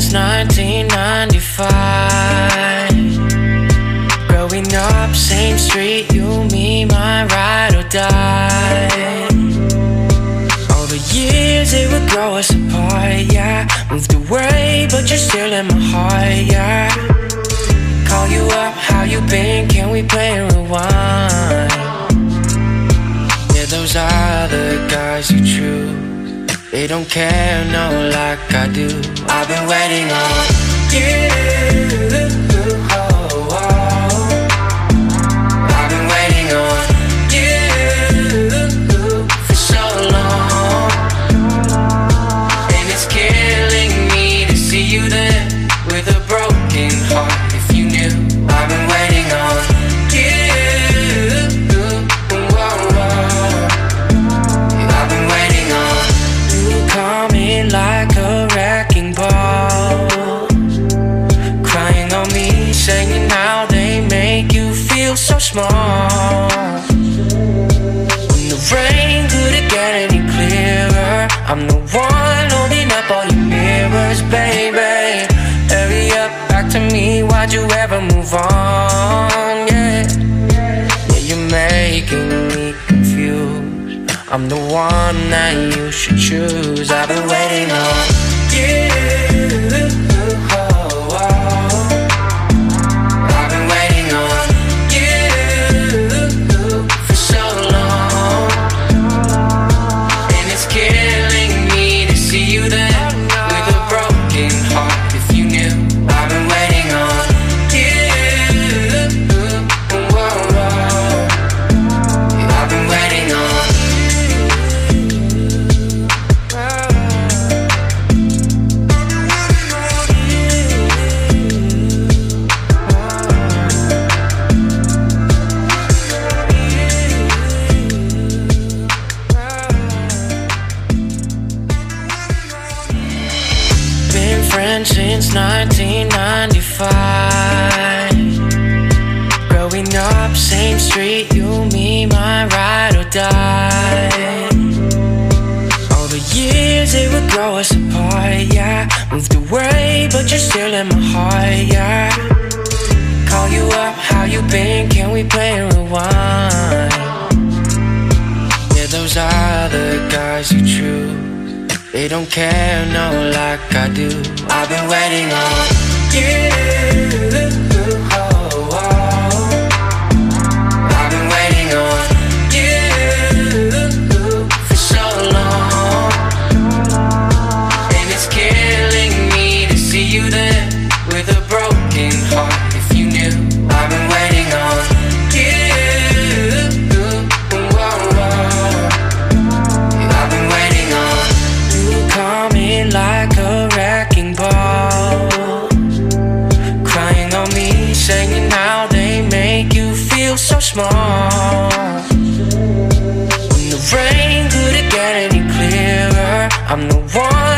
since 1995. Growing up, same street, you, me, my ride or die. All the years they would grow us apart, yeah. Moved away, but you're still in my heart, yeah. Call you up, how you been? Can we play and rewind? Yeah, those are the guys you choose. They don't care, no, like I do. I've been waiting on you. Small. When the rain couldn't get any clearer, I'm the one holding up all your mirrors, baby. Hurry up, back to me. Why'd you ever move on? Yeah. Yeah, you're making me confused. I'm the one that you should choose. I've been waiting on you. Been friends since 1995. Growing up, same street, you, me, my ride or die. All the years they would grow us apart, yeah. Moved away, but you're still in my heart, yeah. Call you up, how you been? Can we play rewind? Yeah, those the guys you choose. They don't care, no, like I do. I've been waiting on you. Small. When the rain couldn't get any clearer, I'm the one